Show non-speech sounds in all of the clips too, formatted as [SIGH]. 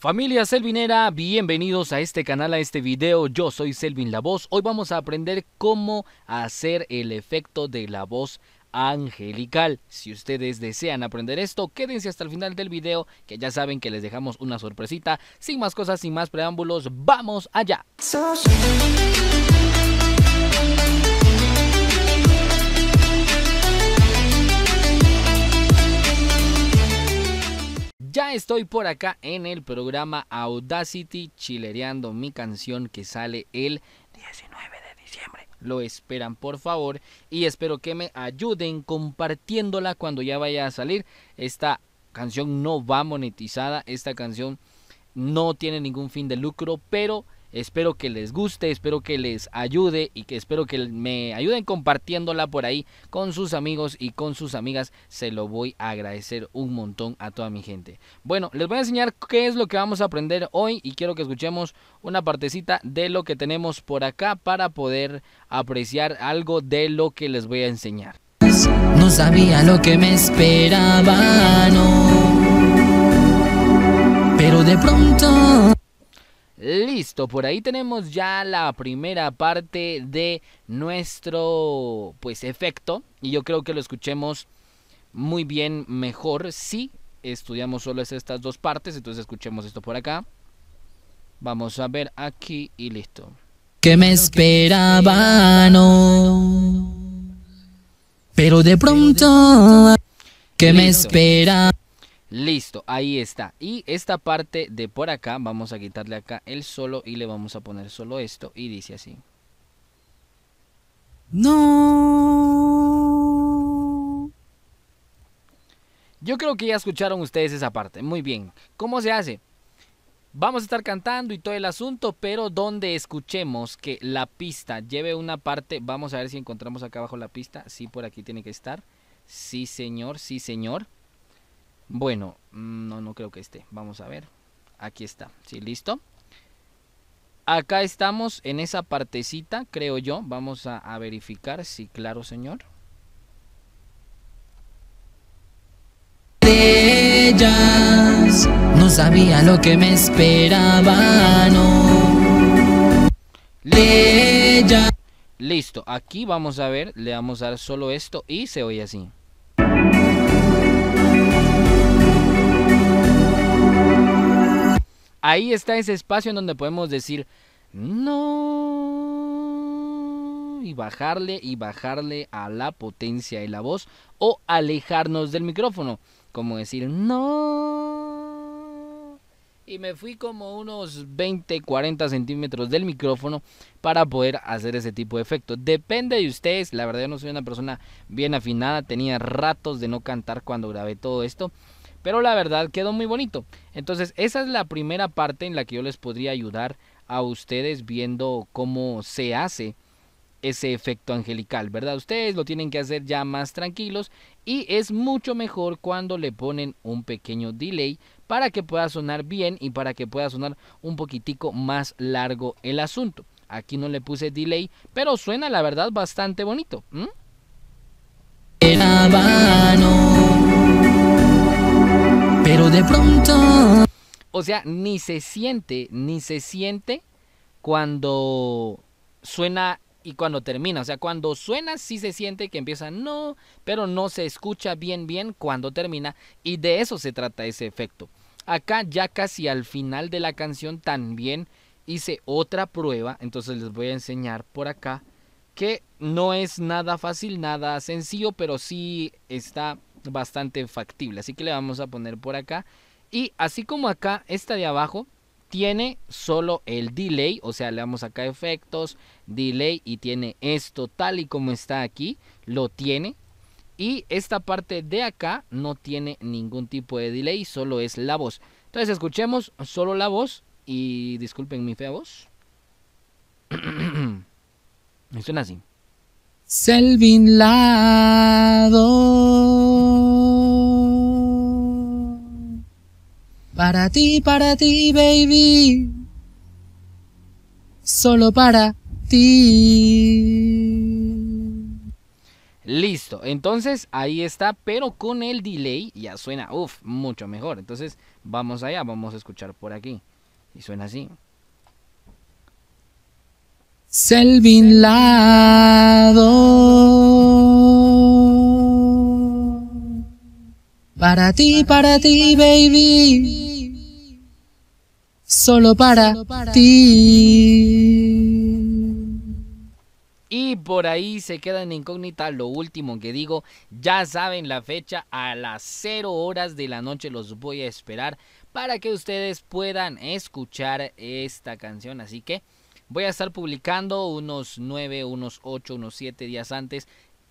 Familia Selvinera, bienvenidos a este canal, a este video. Yo soy Selvin La Voz. Hoy vamos a aprender cómo hacer el efecto de la voz angelical. Si ustedes desean aprender esto, quédense hasta el final del video, que ya saben que les dejamos una sorpresita. Sin más cosas, sin más preámbulos, ¡vamos allá! Ya estoy por acá en el programa Audacity chilereando mi canción que sale el 19 de diciembre. Lo esperan por favor y espero que me ayuden compartiéndola cuando ya vaya a salir. Esta canción no va monetizada, esta canción no tiene ningún fin de lucro, pero Espero que les guste, espero que les ayude y que espero que me ayuden compartiéndola por ahí con sus amigos y con sus amigas. Se lo voy a agradecer un montón a toda mi gente. Bueno, les voy a enseñar qué es lo que vamos a aprender hoy y quiero que escuchemos una partecita de lo que tenemos por acá para poder apreciar algo de lo que les voy a enseñar. No sabía lo que me esperaba. Pero de pronto Listo, por ahí tenemos ya la primera parte de nuestro pues efecto y yo creo que lo escuchemos muy bien mejor si estudiamos solo estas dos partes, entonces escuchemos esto por acá. Vamos a ver aquí y listo. Que me esperaba no. Pero de pronto que me espera Listo, ahí está. Y esta parte de por acá, vamos a quitarle acá el solo y le vamos a poner solo esto. Y dice así. No. Yo creo que ya escucharon ustedes esa parte. Muy bien. ¿Cómo se hace? Vamos a estar cantando y todo el asunto, pero donde escuchemos que la pista lleve una parte, vamos a ver si encontramos acá abajo la pista. Sí, por aquí tiene que estar. Sí, señor, sí, señor. Bueno, mm, no, no creo que esté. Vamos a ver. Aquí está. Sí, listo. Acá estamos en esa partecita, creo yo. Vamos a, a verificar. Sí, claro, señor. Ellas no sabía lo que me esperaba, no. Ella. Listo, aquí vamos a ver, le vamos a dar solo esto y se oye así. Ahí está ese espacio en donde podemos decir no y bajarle y bajarle a la potencia de la voz o alejarnos del micrófono, como decir no. Y me fui como unos 20, 40 centímetros del micrófono para poder hacer ese tipo de efecto. Depende de ustedes, la verdad yo no soy una persona bien afinada, tenía ratos de no cantar cuando grabé todo esto. Pero la verdad quedó muy bonito. Entonces esa es la primera parte en la que yo les podría ayudar a ustedes viendo cómo se hace ese efecto angelical, ¿verdad? Ustedes lo tienen que hacer ya más tranquilos y es mucho mejor cuando le ponen un pequeño delay para que pueda sonar bien y para que pueda sonar un poquitico más largo el asunto. Aquí no le puse delay, pero suena la verdad bastante bonito. Pero de pronto... O sea, ni se siente, ni se siente cuando suena y cuando termina. O sea, cuando suena sí se siente que empieza no, pero no se escucha bien bien cuando termina. Y de eso se trata ese efecto. Acá ya casi al final de la canción también hice otra prueba. Entonces les voy a enseñar por acá que no es nada fácil, nada sencillo, pero sí está bastante factible. Así que le vamos a poner por acá. Y así como acá, esta de abajo tiene solo el delay, o sea, le damos acá efectos, delay y tiene esto tal y como está aquí, lo tiene. Y esta parte de acá no tiene ningún tipo de delay, solo es la voz. Entonces escuchemos solo la voz y disculpen mi fea voz. [CLEARS THROAT] Suena así. Selvin Lado. Para ti, para ti, baby. Solo para ti. Listo, entonces ahí está, pero con el delay ya suena, uff, mucho mejor. Entonces Vamos allá, vamos a escuchar por aquí. Y suena así. Selvin Lado. Para ti, para ti, baby. Solo para ti. Y por ahí se queda en incógnita lo último que digo. Ya saben la fecha, a las 0 horas de la noche los voy a esperar para que ustedes puedan escuchar esta canción. Así que voy a estar publicando unos 9, unos 8, unos 7 días antes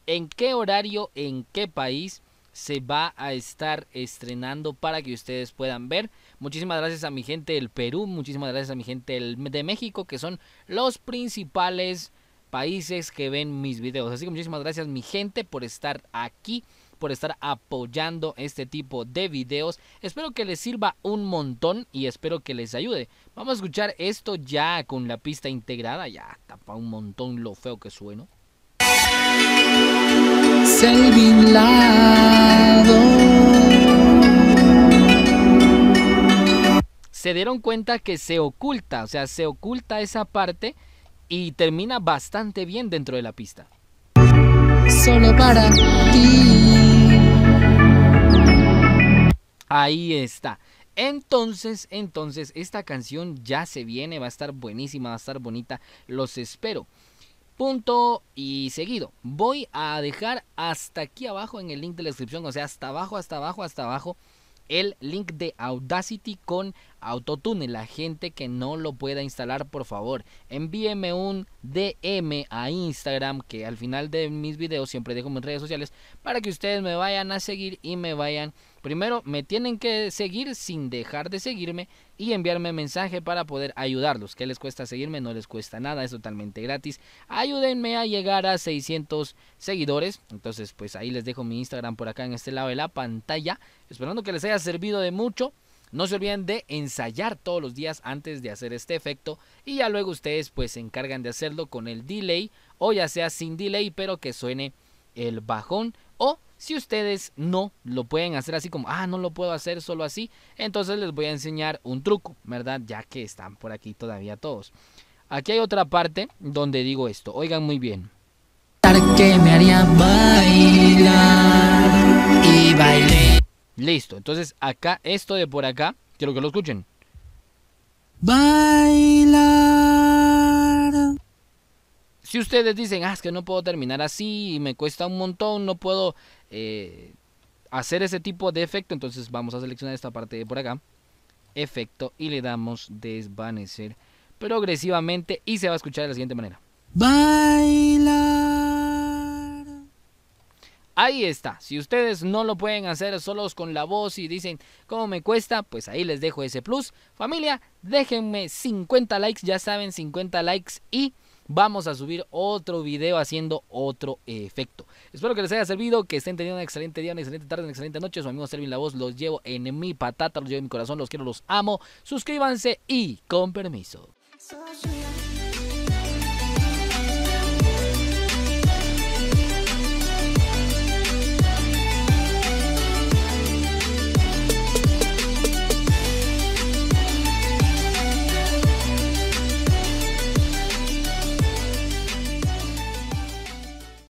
en qué horario, en qué país se va a estar estrenando para que ustedes puedan ver. Muchísimas gracias a mi gente del Perú, muchísimas gracias a mi gente de México, que son los principales países que ven mis videos. Así que muchísimas gracias mi gente por estar aquí, por estar apoyando este tipo de videos. Espero que les sirva un montón y espero que les ayude. Vamos a escuchar esto ya con la pista integrada. Ya tapa un montón lo feo que sueno. Se dieron cuenta que se oculta, o sea, se oculta esa parte y termina bastante bien dentro de la pista. Solo para ti. Ahí está. Entonces, entonces, esta canción ya se viene, va a estar buenísima, va a estar bonita. Los espero. Punto y seguido. Voy a dejar hasta aquí abajo en el link de la descripción, o sea, hasta abajo, hasta abajo, hasta abajo, el link de Audacity con Autotune. La gente que no lo pueda instalar, por favor, envíeme un DM a Instagram, que al final de mis videos siempre dejo mis redes sociales, para que ustedes me vayan a seguir y me vayan Primero, me tienen que seguir sin dejar de seguirme y enviarme mensaje para poder ayudarlos. ¿Qué les cuesta seguirme? No les cuesta nada, es totalmente gratis. Ayúdenme a llegar a 600 seguidores. Entonces, pues ahí les dejo mi Instagram por acá en este lado de la pantalla. Esperando que les haya servido de mucho. No se olviden de ensayar todos los días antes de hacer este efecto y ya luego ustedes pues se encargan de hacerlo con el delay o ya sea sin delay pero que suene el bajón o si ustedes no lo pueden hacer así como, ah, no lo puedo hacer solo así, entonces les voy a enseñar un truco, ¿verdad? Ya que están por aquí todavía todos. Aquí hay otra parte donde digo esto, oigan muy bien. Me haría bailar y. Listo, entonces acá, esto de por acá, quiero que lo escuchen. Bailar. Si ustedes dicen, ah, es que no puedo terminar así y me cuesta un montón, no puedo eh, hacer ese tipo de efecto, entonces vamos a seleccionar esta parte de por acá, efecto, y le damos desvanecer progresivamente y se va a escuchar de la siguiente manera. Bailar. Ahí está. Si ustedes no lo pueden hacer solos con la voz y dicen cómo me cuesta, pues ahí les dejo ese plus. Familia, déjenme 50 likes, ya saben, 50 likes y vamos a subir otro video haciendo otro efecto. Espero que les haya servido, que estén teniendo un excelente día, una excelente tarde, una excelente noche. Su amigo Servin La Voz los llevo en mi patata, los llevo en mi corazón, los quiero, los amo. Suscríbanse y con permiso.